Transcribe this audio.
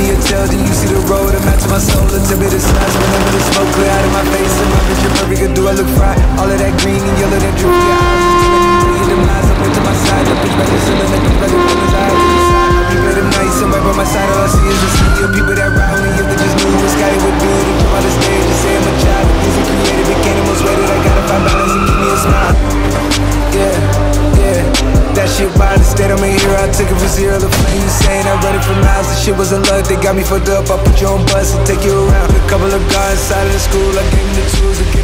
me a tale, then you see the road. I'm out to my soul, a me the signs Whenever the smoke clear out of my face. And my vision perfect, do I look fried? All of that green and yellow that drew your eyes Until your demise, I'm to my side. The pitch by the ceiling, the pitch by the woman's eyes I'll be better night, somewhere by my side. All I see is a sea of people that ride me. If they just knew the sky, it would be To come out the stage. And say I'm a child The music created, it can't almost I gotta find balance and give me a smile. Yeah, yeah. That shit by the instead I'm a hero. I took it for zero, the flame you saying I miles The shit wasn't luck, they got me fucked up. I put you on bus and take you around. A couple of guys inside of the school I gave them the tools